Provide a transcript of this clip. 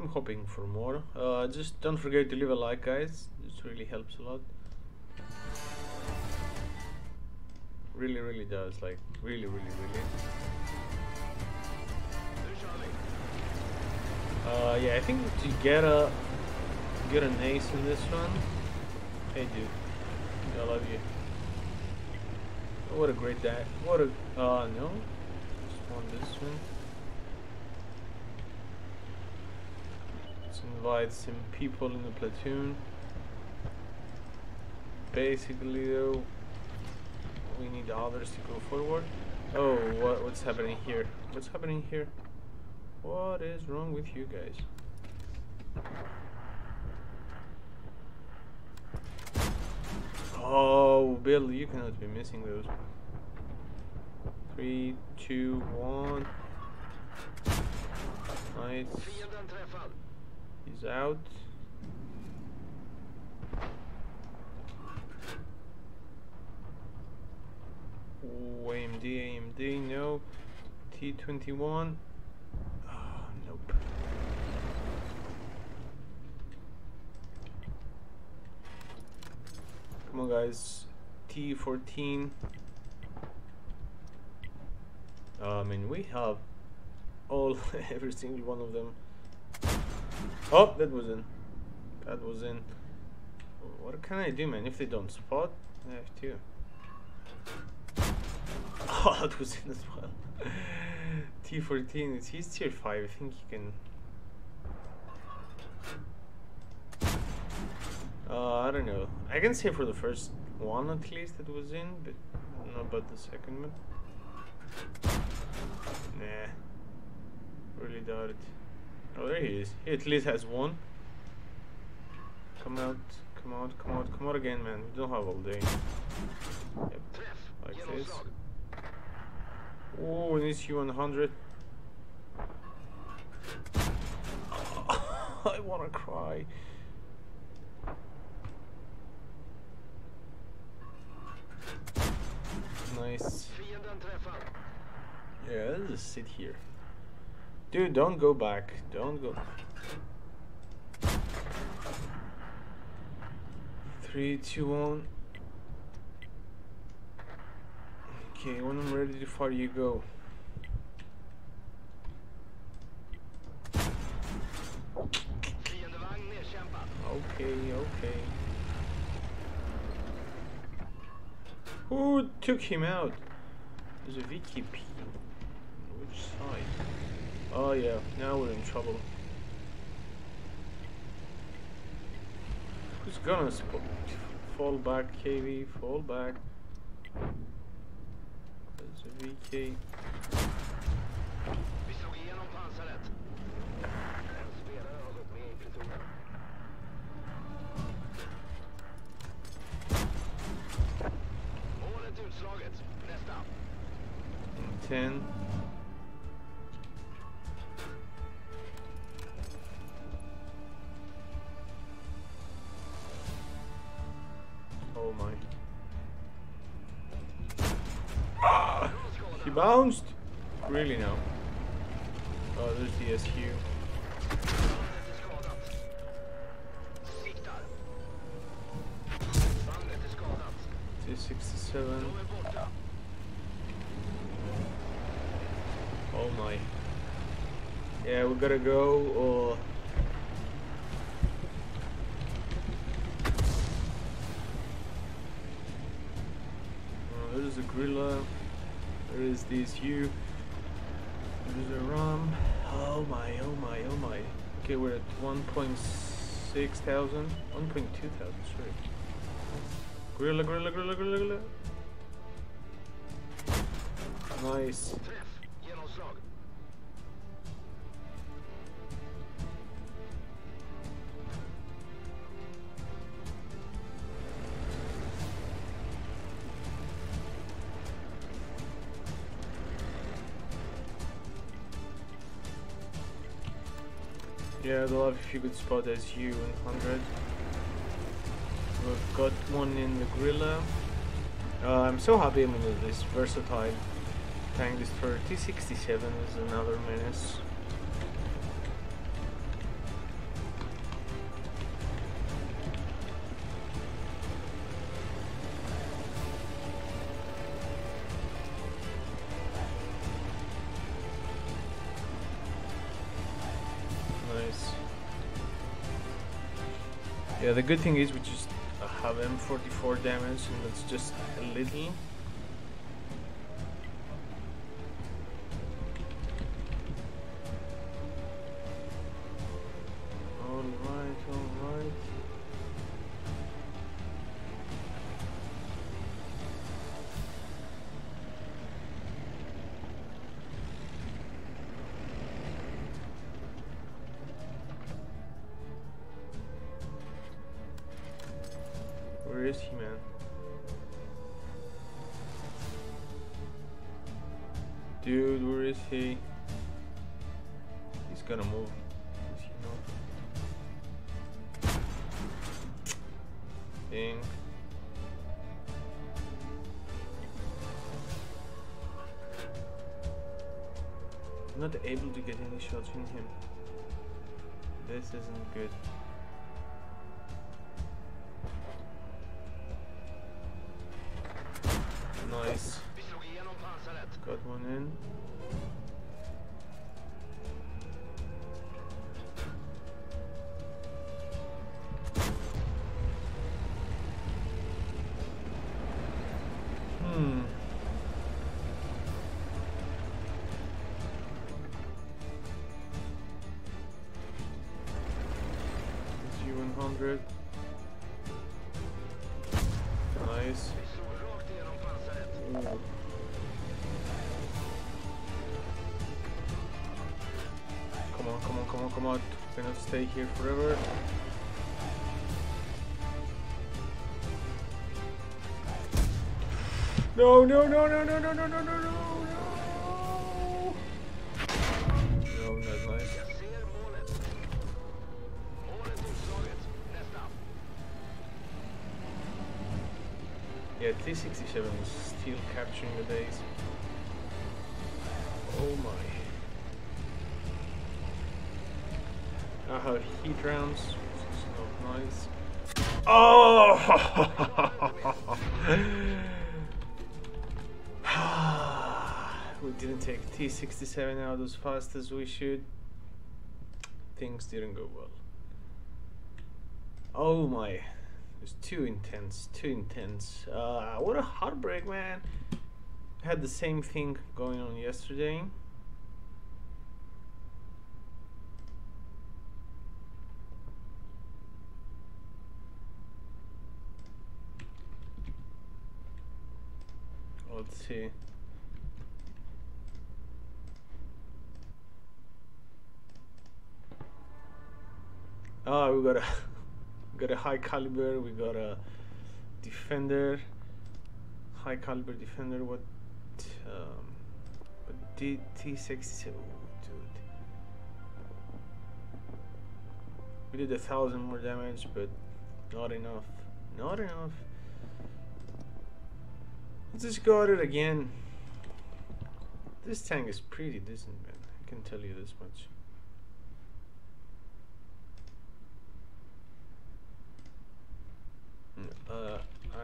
I'm hoping for more. Uh, just don't forget to leave a like, guys. This really helps a lot. Really, really does. Like, really, really, really. Uh, yeah, I think to get a get an ace in this one. Hey, dude, I love you. What a great dad. What a uh no. Just want this one. Invite some people in the platoon. Basically, though, we need others to go forward. Oh, what what's happening here? What's happening here? What is wrong with you guys? Oh, Bill, you cannot be missing those. Three, two, one. Nice. He's out. Ooh, AMD, AMD, no. T21. Oh, nope. Come on, guys. T14. Uh, I mean, we have all, every single one of them. Oh, that was in. That was in. What can I do, man? If they don't spot, I have to. Oh, that was in as well. T14, it's he's tier 5. I think he can. Uh, I don't know. I can say for the first one at least it was in, but I don't know about the second one. Nah. Really doubt it. Oh, there he is. He at least has one. Come out, come out, come out, come out again, man. We don't have all day. Yep. Like this. Oh, an issue 100. I wanna cry. Nice. Yeah, let's just sit here. Dude, don't go back. Don't go. Three, two, one. Okay, when I'm ready to fire, you go. Okay, okay. Who took him out? There's a VKP. Which side? Oh yeah, now we're in trouble. Who's gonna fall back, KV? Fall back. There's a VK. Ten. He bounced? Really now? Oh, there's the SQ. T67. Oh my. Yeah, we gotta go or... Oh, there's a gorilla. There is this you. There's a rum. Oh my, oh my, oh my. Okay, we're at 1.6 thousand. 1.2 thousand, sorry. Gorilla, gorilla, gorilla, gorilla, gorilla. Nice. Yeah, they'll have a few good spots as you and 100. We've got one in the gorilla. Uh, I'm so happy I'm with this versatile tank destroyer. T67 is another menace. Yeah, the good thing is we just have M44 damage and that's just a little. Is he, man? Dude, where is he? He's gonna move. He? Ding. I'm not able to get any shots in him. This isn't good. Nice. Got one in. Hmm. G100. Come on, come on, come on. We're gonna stay here forever. No, no, no, no, no, no, no, no, no, no. Yeah, T67 is still capturing the days. Oh my. I have heat rounds, which is not nice. Oh! we didn't take T67 out as fast as we should. Things didn't go well. Oh my. It's too intense, too intense. Uh, what a heartbreak, man. Had the same thing going on yesterday. Let's see. Oh, we got a got a high caliber. We got a defender, high caliber defender. What? Um, T sixty seven, dude. We did a thousand more damage, but not enough. Not enough. Let's just go at it again. This tank is pretty decent, man. I can tell you this much. Uh,